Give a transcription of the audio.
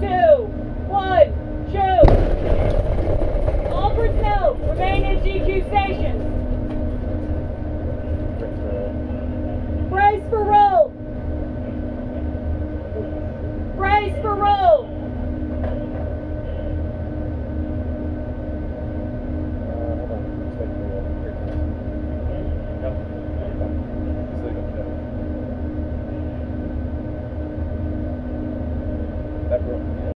two.